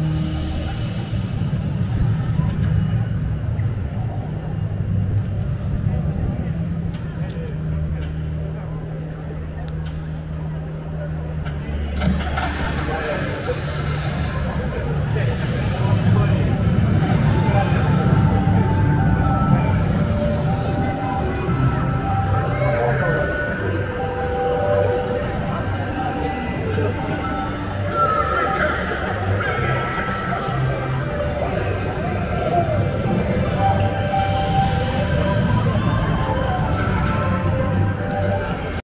Yeah.